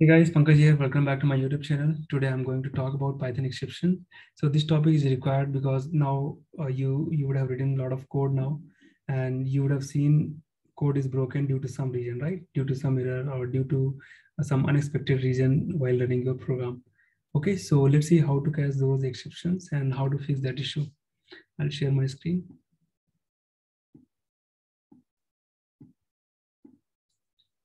Hey guys, Pankaj here. Welcome back to my YouTube channel. Today I'm going to talk about Python exception. So this topic is required because now uh, you you would have written a lot of code now, and you would have seen code is broken due to some reason, right? Due to some error or due to uh, some unexpected reason while running your program. Okay, so let's see how to catch those exceptions and how to fix that issue. I'll share my screen.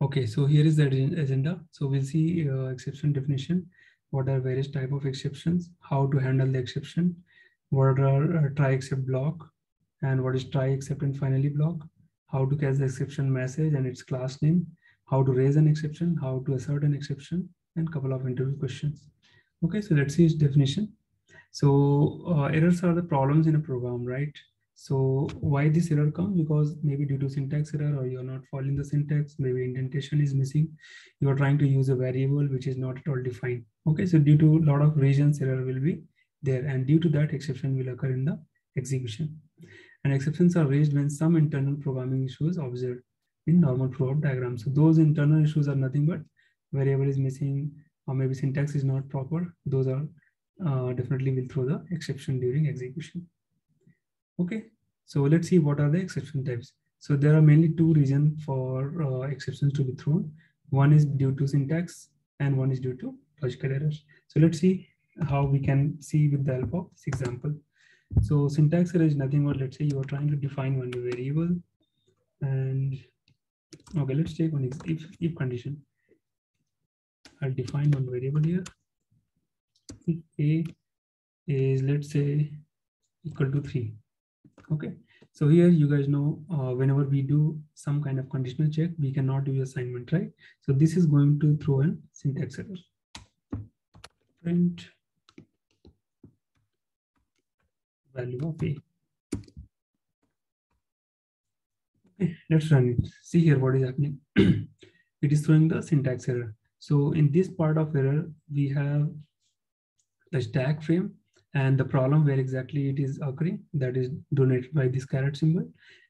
Okay, so here is the agenda. So we'll see uh, exception definition, what are various type of exceptions, how to handle the exception, what are uh, try except block, and what is try except and finally block, how to catch the exception message and its class name, how to raise an exception, how to assert an exception, and couple of interview questions. Okay, so let's see its definition. So uh, errors are the problems in a program, right? So why this error comes? Because maybe due to syntax error or you're not following the syntax, maybe indentation is missing. You're trying to use a variable which is not at all defined. Okay, so due to a lot of reasons, error will be there. And due to that, exception will occur in the execution. And exceptions are raised when some internal programming issues observed in normal program diagram. So those internal issues are nothing but variable is missing or maybe syntax is not proper. Those are uh, definitely will throw the exception during execution. Okay, so let's see what are the exception types. So there are mainly two reasons for uh, exceptions to be thrown. One is due to syntax and one is due to logical errors. So let's see how we can see with the help of this example. So syntax error is nothing but let's say you are trying to define one variable and okay, let's take one if, if condition. I'll define one variable here. If a is let's say equal to three Okay, so here you guys know uh, whenever we do some kind of conditional check, we cannot do assignment, right? So this is going to throw in syntax error. Print value of a. Okay, let's run it. See here what is happening. it is throwing the syntax error. So in this part of error, we have the stack frame and the problem where exactly it is occurring that is donated by this caret symbol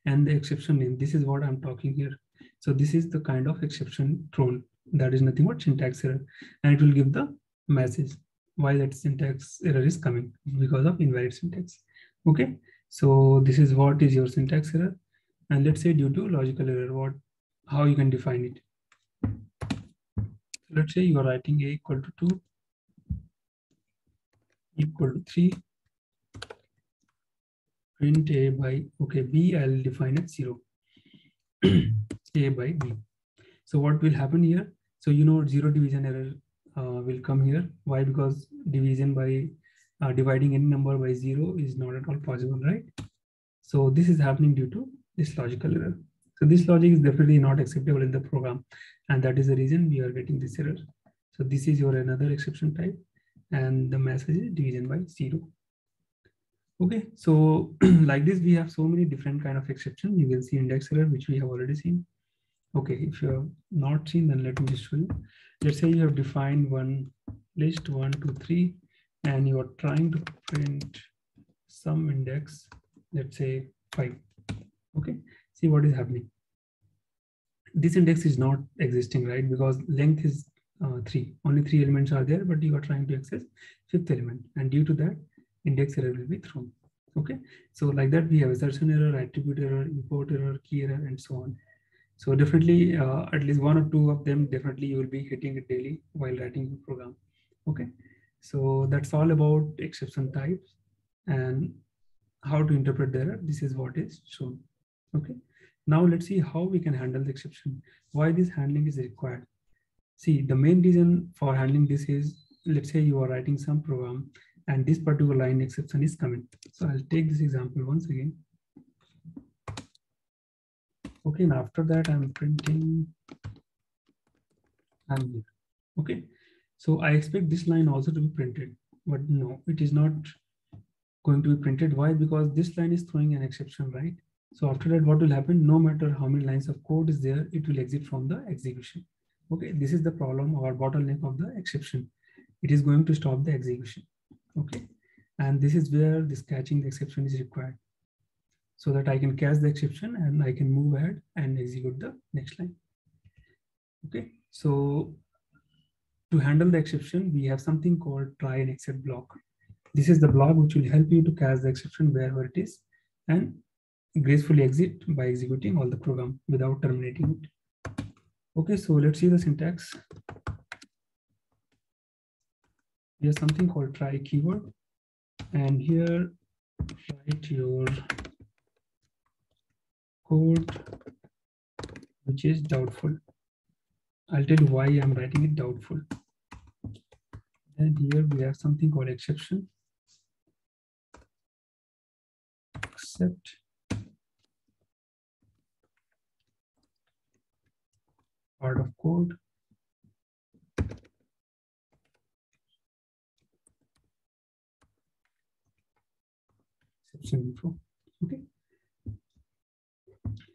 and the exception name. This is what i'm talking here. So this is the kind of exception thrown. That is nothing but syntax error. And it will give the message why that syntax error is coming because of invalid syntax. Okay. So this is what is your syntax error? And let's say due to logical error what how you can define it? Let's say you are writing a equal to 2 equal to 3 print a by okay b i'll define it 0 a by b. So what will happen here? So you know zero division error uh, will come here. Why? Because division by uh, dividing any number by zero is not at all possible right? So this is happening due to this logical error. So this logic is definitely not acceptable in the program and that is the reason we are getting this error. So this is your another exception type and the message is division by zero. Okay, so like this, we have so many different kind of exceptions. You will see index error, which we have already seen. Okay, if you have not seen, then let me just show you. Let's say you have defined one list one, two, three, and you are trying to print some index, let's say five. Okay, see what is happening. This index is not existing, right? Because length is uh, three. Only three elements are there, but you are trying to access fifth element. And due to that, index error will be thrown. Okay, so like that, we have assertion error, attribute error, import error, key error, and so on. So definitely, uh, at least one or two of them, definitely you will be hitting it daily while writing the program. Okay, so that's all about exception types and how to interpret the error. This is what is shown. Okay, now let's see how we can handle the exception. Why this handling is required. See, the main reason for handling this is, let's say you are writing some program and this particular line exception is coming. So I'll take this example once again. Okay, and after that I'm printing and. Okay, so I expect this line also to be printed, but no, it is not going to be printed. Why? Because this line is throwing an exception, right? So after that, what will happen? No matter how many lines of code is there, it will exit from the execution. Okay, this is the problem or bottleneck of the exception. It is going to stop the execution. Okay, and this is where this catching the exception is required so that I can catch the exception and I can move ahead and execute the next line. Okay, so to handle the exception, we have something called try and except block. This is the block which will help you to catch the exception wherever it is and gracefully exit by executing all the program without terminating it. Okay, so let's see the syntax. Here's something called try keyword. And here write your code which is doubtful. I'll tell you why I'm writing it doubtful. And here we have something called exception. Except part of code. Okay.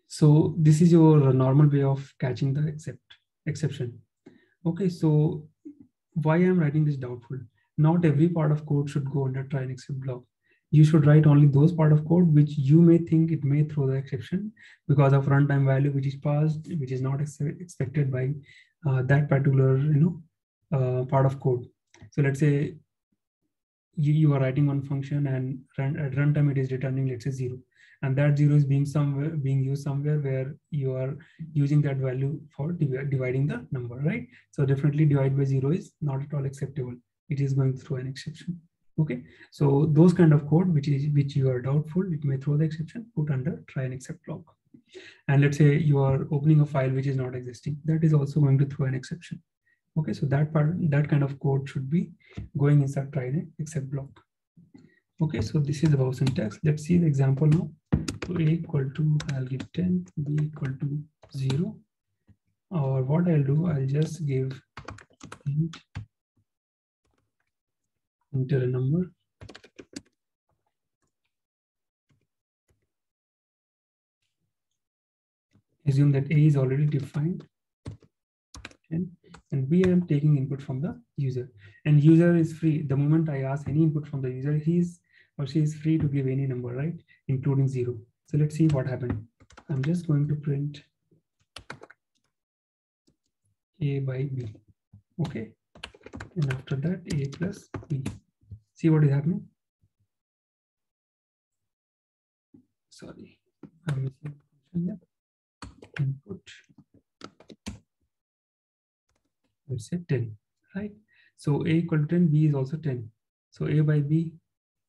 So this is your normal way of catching the except exception. Okay, so why I'm writing this doubtful? Not every part of code should go under try and except block. You should write only those part of code which you may think it may throw the exception because of runtime value which is passed, which is not ex expected by uh, that particular you know uh, part of code. So let's say you, you are writing one function and run, at runtime it is returning let's say zero. And that zero is being somewhere being used somewhere where you are using that value for div dividing the number right? So definitely divide by zero is not at all acceptable. It is going through an exception okay. So those kind of code which is which you are doubtful it may throw the exception put under try and except block and let's say you are opening a file which is not existing that is also going to throw an exception. Okay. So that part that kind of code should be going inside try and except block. Okay. So this is about syntax. Let's see the example now. So a equal to i'll give 10 b equal to 0 or what i'll do i'll just give int enter a number. Assume that a is already defined. And, and b i'm taking input from the user. And user is free. The moment i ask any input from the user he's or she is free to give any number right? Including zero. So let's see what happened. I'm just going to print a by b. Okay and after that a plus b see what is happening? Sorry. I'm missing function here. Input. Let's say 10 right? So a equal to 10 b is also 10 so a by b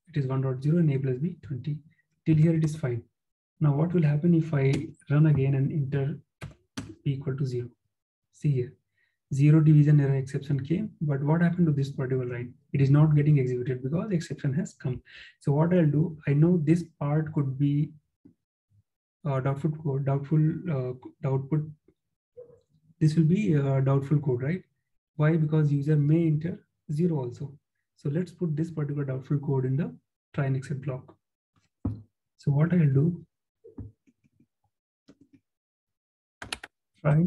it is 1.0 and a plus b 20 till here it is fine. Now what will happen if i run again and enter b equal to 0 see here zero division error exception came but what happened to this particular line it is not getting executed because exception has come. So what i'll do i know this part could be uh, doubtful code doubtful uh, doubtful this will be uh, doubtful code right? Why? Because user may enter zero also. So let's put this particular doubtful code in the try and except block. So what i'll do try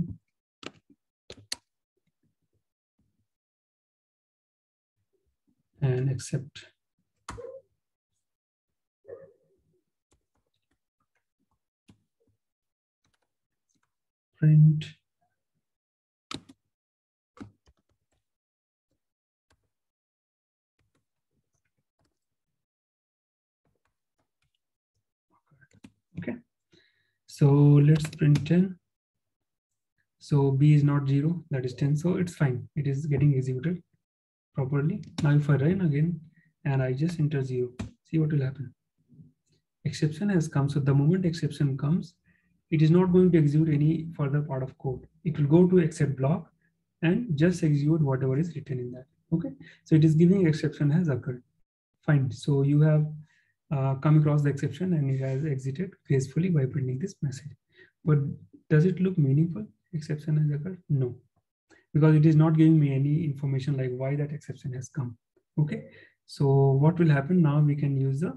and except. Print. Okay, so let's print 10. So B is not zero, that is 10. So it's fine. It is getting executed properly. Now if I run again and I just enter zero, see what will happen. Exception has come. So the moment exception comes, it is not going to execute any further part of code. It will go to except block and just execute whatever is written in that. Okay. So it is giving exception has occurred. Fine. So you have uh, come across the exception and it has exited gracefully by printing this message. But does it look meaningful? Exception has occurred? No because it is not giving me any information like why that exception has come. Okay, so what will happen now? We can use the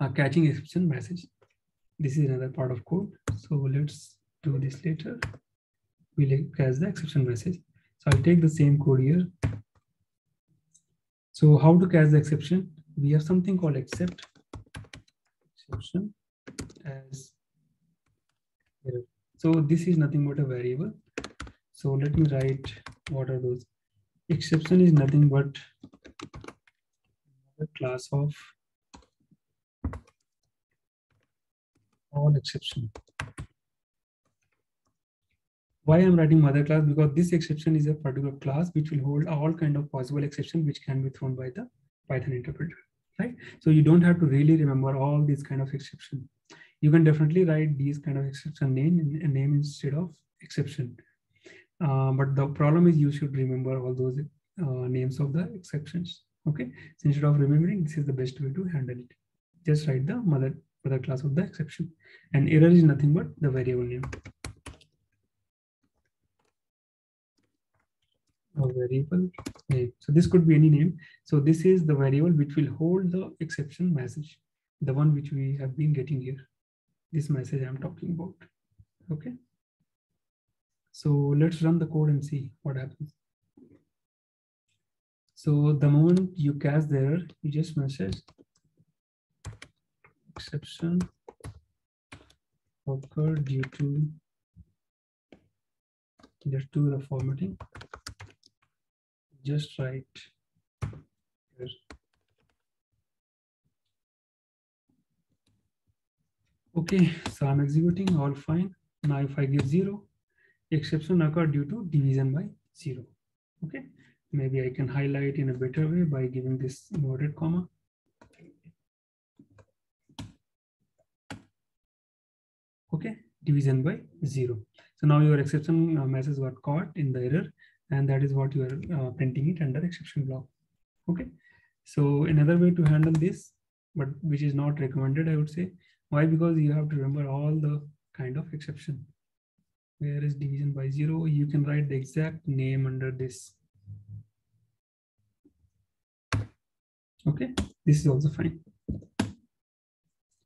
uh, catching exception message. This is another part of code. So let's do this later. We'll catch the exception message. So I'll take the same code here. So how to catch the exception? We have something called except exception as error. So this is nothing but a variable So let me write what are those. Exception is nothing but a class of all exception. Why I'm writing mother class? Because this exception is a particular class which will hold all kind of possible exception which can be thrown by the Python interpreter, right? So you don't have to really remember all these kind of exception. You can definitely write these kind of exception name name instead of exception. Uh, but the problem is you should remember all those uh, names of the exceptions. Okay, so instead of remembering, this is the best way to handle it. Just write the mother mother class of the exception, and error is nothing but the variable name. A variable name. So this could be any name. So this is the variable which will hold the exception message, the one which we have been getting here. This message I'm talking about. Okay. So let's run the code and see what happens. So the moment you catch the error, you just message exception occurred due to just do the formatting. Just write here. Okay, so I'm executing all fine. Now if I give zero, exception occurred due to division by zero. Okay, maybe I can highlight in a better way by giving this inverted comma. Okay, division by zero. So now your exception uh, message got caught in the error and that is what you are uh, printing it under exception block. Okay, so another way to handle this, but which is not recommended, I would say. Why? Because you have to remember all the kind of exception where is division by zero? You can write the exact name under this. Okay this is also fine.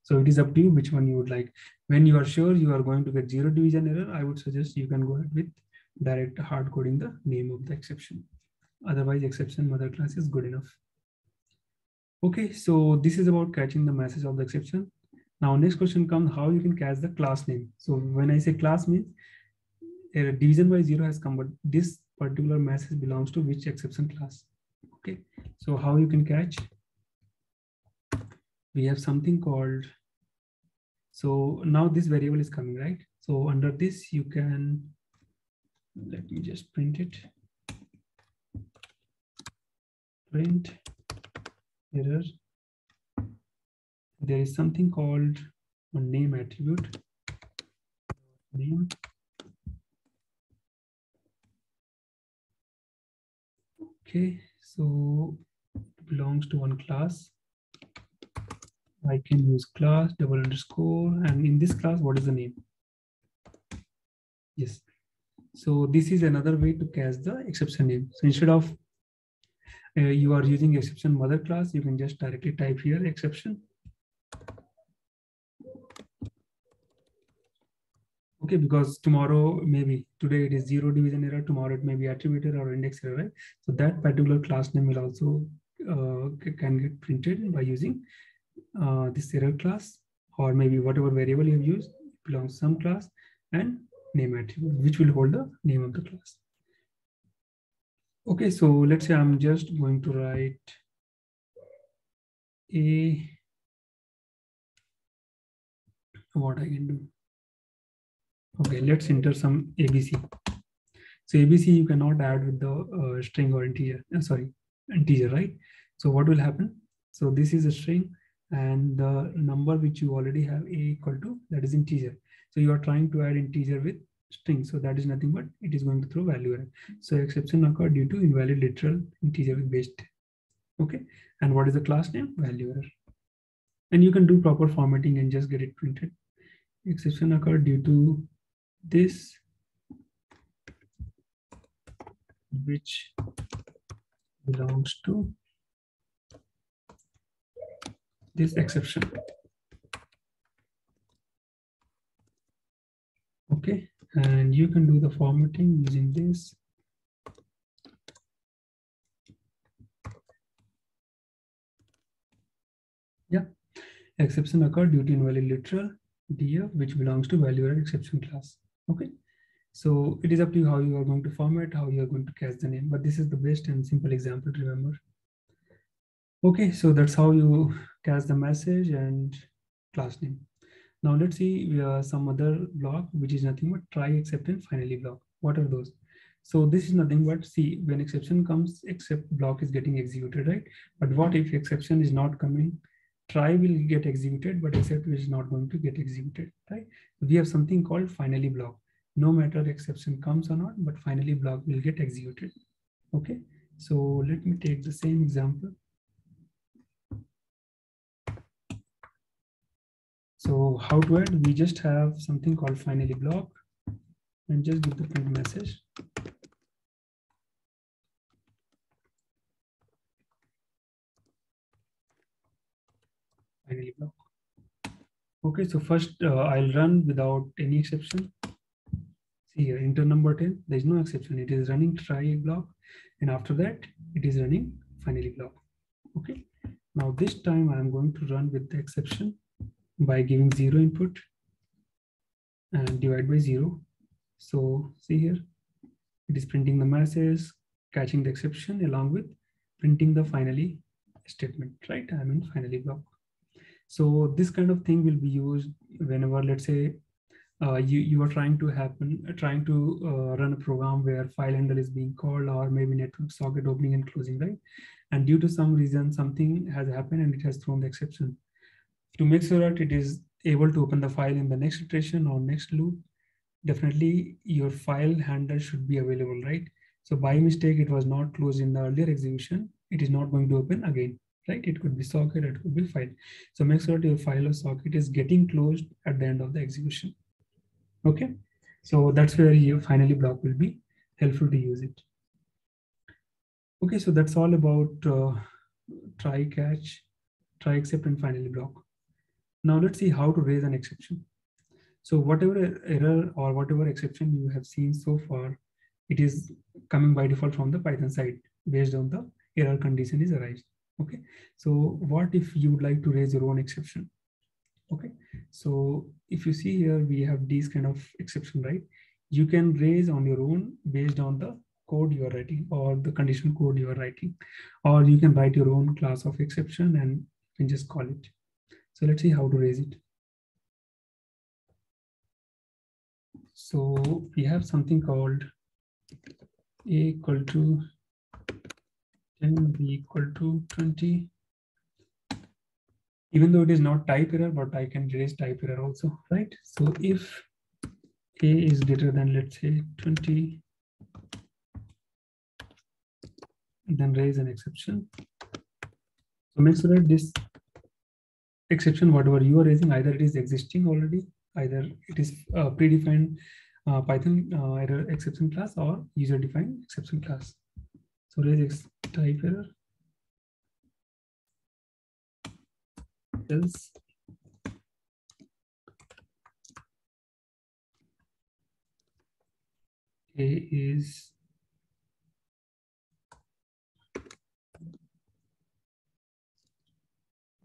So it is up to you which one you would like. When you are sure you are going to get zero division error i would suggest you can go ahead with direct hard coding the name of the exception. Otherwise exception mother class is good enough. Okay so this is about catching the message of the exception. Now next question comes how you can catch the class name. So when i say class means a division by zero has come, but this particular message belongs to which exception class. Okay, so how you can catch? We have something called, so now this variable is coming, right? So under this, you can, let me just print it. Print error. There is something called a name attribute. Name Okay, so it belongs to one class. I can use class double underscore and in this class, what is the name? Yes. So this is another way to catch the exception name. So instead of uh, you are using exception mother class, you can just directly type here exception okay because tomorrow maybe today it is zero division error tomorrow it may be attributed or index error right? So that particular class name will also uh, can get printed by using uh, this error class or maybe whatever variable you have used belongs some class and name attribute which will hold the name of the class. Okay so let's say i'm just going to write a what i can do Okay, let's enter some ABC. So ABC you cannot add with the uh, string or integer, uh, sorry, integer, right? So what will happen? So this is a string and the number which you already have a equal to that is integer. So you are trying to add integer with string. So that is nothing but it is going to throw value error. So exception occurred due to invalid literal integer with based. Okay. And what is the class name? Value error. And you can do proper formatting and just get it printed. Exception occurred due to this which belongs to this exception. Okay, and you can do the formatting using this. Yeah, exception occurred due to invalid literal df which belongs to value exception class. Okay. So it is up to you how you are going to format, how you are going to catch the name, but this is the best and simple example to remember. Okay, so that's how you catch the message and class name. Now let's see have some other block, which is nothing but try, except, and finally block. What are those? So this is nothing but see when exception comes, except block is getting executed, right? But what if exception is not coming? Try will get executed, but except is not going to get executed, right? We have something called finally block. No matter exception comes or not, but finally block will get executed. Okay, so let me take the same example. So how to add? We just have something called finally block and just give the print message. Finally block. Okay, so first uh, I'll run without any exception. See here, enter number 10, there's no exception. It is running try block. And after that, it is running finally block. Okay, now this time I'm going to run with the exception by giving zero input and divide by zero. So see here, it is printing the message, catching the exception along with printing the finally statement, right? I mean finally block. So this kind of thing will be used whenever, let's say, uh, you, you are trying to happen, uh, trying to uh, run a program where file handle is being called or maybe network socket opening and closing, right? And due to some reason, something has happened and it has thrown the exception to make sure that it is able to open the file in the next iteration or next loop, definitely your file handler should be available, right? So by mistake, it was not closed in the earlier execution. It is not going to open again, right? It could be socket, it could be file. So make sure that your file or socket is getting closed at the end of the execution. Okay, so that's where your finally block will be helpful to use it. Okay, so that's all about uh, try catch, try except and finally block. Now let's see how to raise an exception. So whatever error or whatever exception you have seen so far, it is coming by default from the Python side based on the error condition is arised. Okay, so what if you would like to raise your own exception? Okay, so if you see here, we have these kind of exception, right? You can raise on your own based on the code you are writing or the condition code you are writing, or you can write your own class of exception and, and just call it. So let's see how to raise it. So we have something called a equal to 10, b equal to 20. Even though it is not type error, but I can raise type error also, right? So if a is greater than, let's say 20, then raise an exception. So make sure that this exception, whatever you are raising, either it is existing already, either it is uh, predefined uh, Python uh, error exception class or user defined exception class. So raise type error. Else A is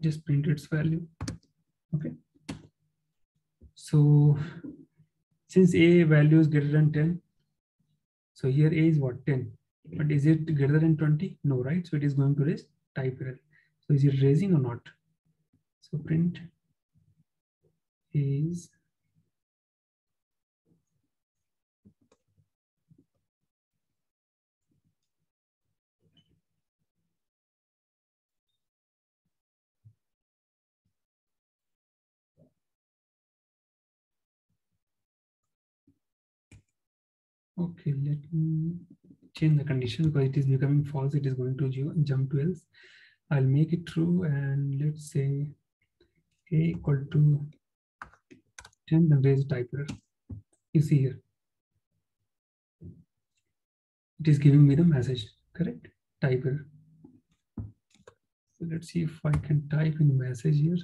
just print its value. Okay. So since a value is greater than 10, so here a is what 10, but is it greater than 20? No, right? So it is going to raise type error. So is it raising or not? So print is Okay, let me change the condition because it is becoming false. It is going to jump to else. I'll make it true and let's say a equal to 10 then raise type error. You see here. It is giving me the message, correct? Type error. So let's see if I can type in message here.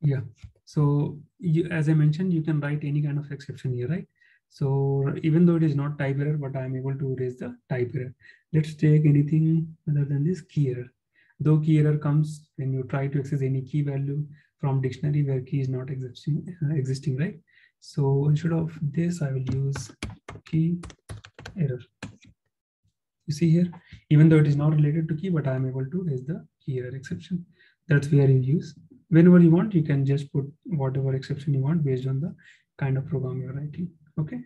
Yeah. So you, as I mentioned, you can write any kind of exception here, right? So even though it is not type error, but I'm able to raise the type error. Let's take anything other than this key error. Though key error comes when you try to access any key value from dictionary where key is not existing, uh, existing right? So instead of this, I will use key error. You see here, even though it is not related to key, but I am able to raise the key error exception. That's where you use. Whenever you want, you can just put whatever exception you want based on the kind of program you're writing. Okay,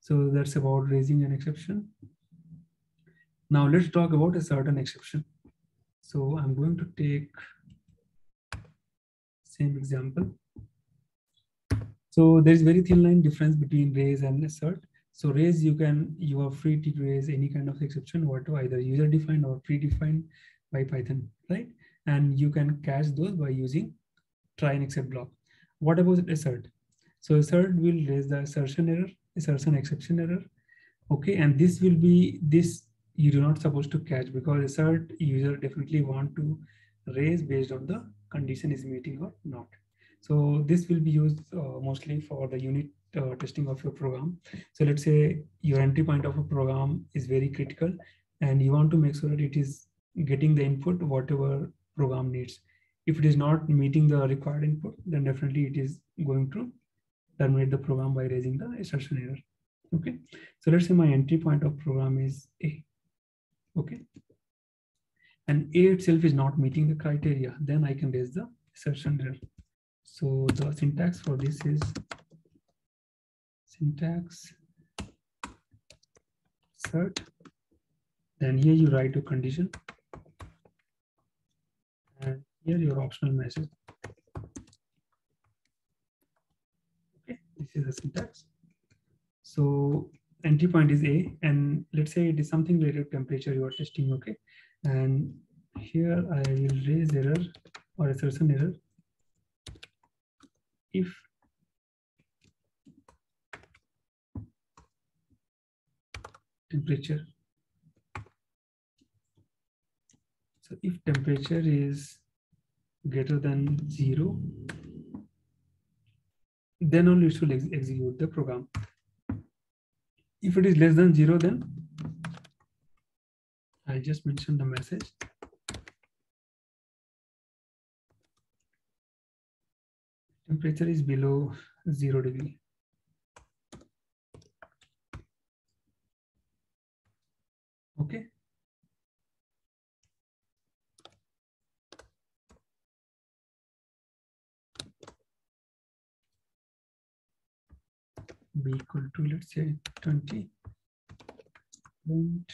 so that's about raising an exception. Now let's talk about a certain exception. So I'm going to take same example. So there's very thin line difference between raise and assert. So raise, you can, you are free to raise any kind of exception, what either user defined or predefined by Python, right? And you can catch those by using try and except block. What about assert? So assert will raise the assertion error, assertion exception error. Okay, and this will be this you do not supposed to catch because assert user definitely want to raise based on the condition is meeting or not. So this will be used uh, mostly for the unit uh, testing of your program. So let's say your entry point of a program is very critical and you want to make sure that it is getting the input whatever program needs. If it is not meeting the required input, then definitely it is going to terminate the program by raising the assertion error. Okay, so let's say my entry point of program is A. Okay, and A itself is not meeting the criteria, then I can raise the assertion error. So the syntax for this is syntax assert. Then here you write a condition. And here your optional message. Okay, this is the syntax. So entry point is A, and let's say it is something related to temperature you are testing, okay? And here I will raise error or assertion error if temperature. So if temperature is greater than zero, then only it should ex execute the program. If it is less than zero, then I just mentioned the message. Temperature is below zero degree. Okay. Be equal to let's say 20 and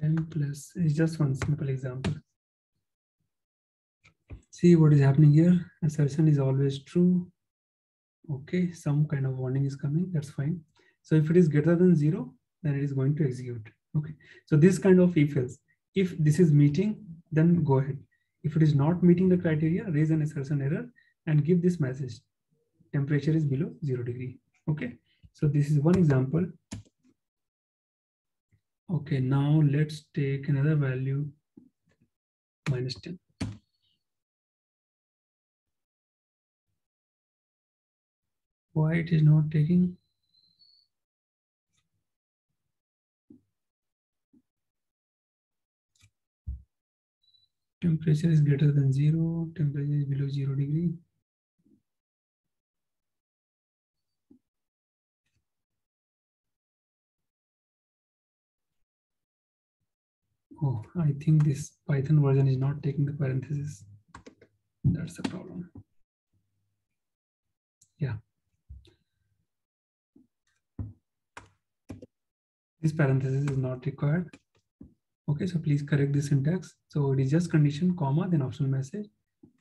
10 plus is just one simple example. See what is happening here. Assertion is always true. Okay some kind of warning is coming that's fine. So if it is greater than zero then it is going to execute. Okay so this kind of if else. If this is meeting then go ahead. If it is not meeting the criteria raise an assertion error and give this message temperature is below zero degree. Okay, so this is one example. Okay, now let's take another value minus 10. Why it is not taking? Temperature is greater than zero, temperature is below zero degree. Oh, I think this Python version is not taking the parentheses. That's the problem. Yeah. This parenthesis is not required. Okay, so please correct the syntax. So it is just condition, comma, then optional message.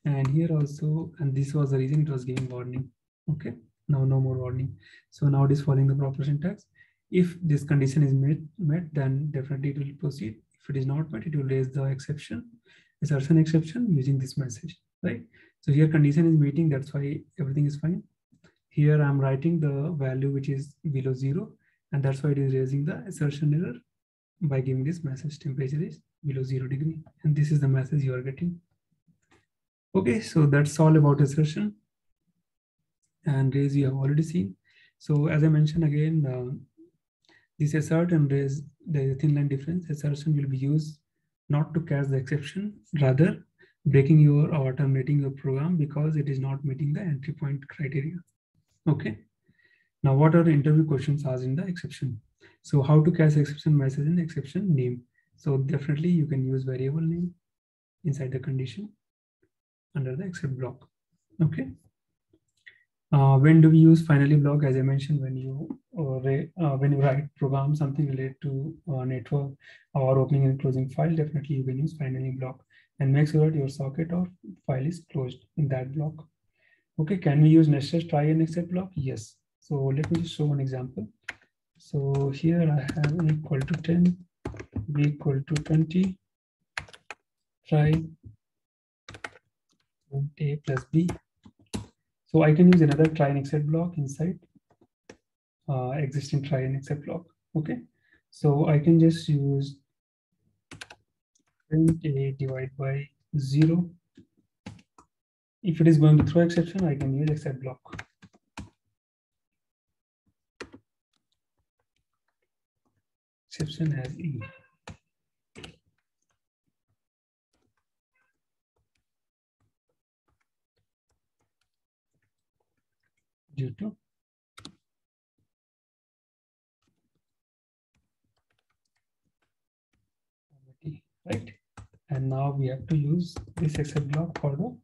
And here also, and this was the reason it was giving warning. Okay, now no more warning. So now it is following the proper syntax. If this condition is met, met then definitely it will proceed. If it is not met, it will raise the exception, assertion exception using this message, right? So here condition is meeting, that's why everything is fine. Here I'm writing the value which is below zero, and that's why it is raising the assertion error by giving this message temperature is below zero degree. And this is the message you are getting. Okay, so that's all about assertion. And raise you have already seen. So as I mentioned again, uh, this assert and raise there is a thin line difference. Assertion will be used not to catch the exception, rather breaking your or terminating your program because it is not meeting the entry point criteria. Okay. Now, what are the interview questions asked in the exception? So how to catch exception message and exception name? So definitely you can use variable name inside the condition under the except block. Okay. Uh, when do we use finally block? As I mentioned, when you uh, uh, when you write program something related to uh, network or opening and closing file, definitely you can use finally block and make sure that your socket or file is closed in that block. Okay, can we use nested try and except block? Yes. So let me just show one example. So here I have equal to 10, b equal to 20, try a plus b so I can use another try and except block inside uh, existing try and except block. Okay. So I can just use print a divide by zero. If it is going to throw exception, I can use except block. Exception as E. due to right? And now we have to use this except block for the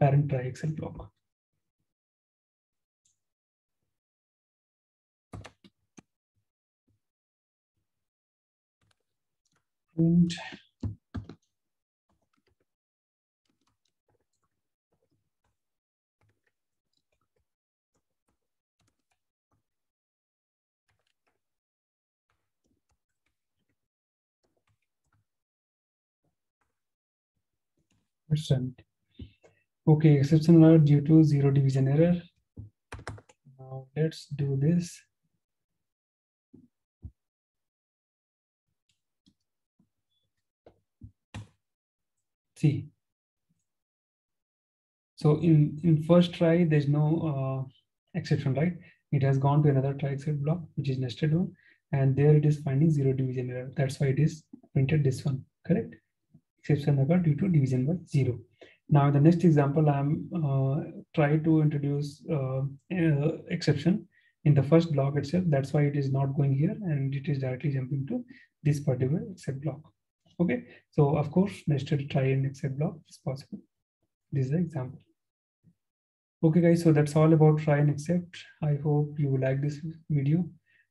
parent try except block. And percent. Okay, exception error due to zero division error. Now let's do this. See. So in, in first try, there's no uh, exception, right? It has gone to another try except block, which is nested one. And there it is finding zero division error. That's why it is printed this one, correct? Exception occurred due to division by zero. Now, in the next example, I'm uh, trying to introduce uh, uh, exception in the first block itself. That's why it is not going here and it is directly jumping to this particular except block. Okay, so of course, nested try and except block is possible. This is the example. Okay, guys, so that's all about try and except. I hope you like this video.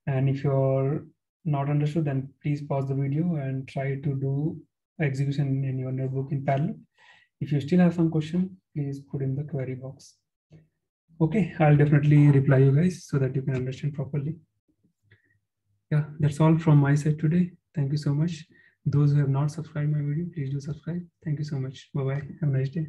And if you're not understood, then please pause the video and try to do execution in your notebook in parallel. If you still have some question, please put in the query box. Okay, I'll definitely reply you guys so that you can understand properly. Yeah, that's all from my side today. Thank you so much. Those who have not subscribed my video, please do subscribe. Thank you so much. Bye-bye. Have a nice day.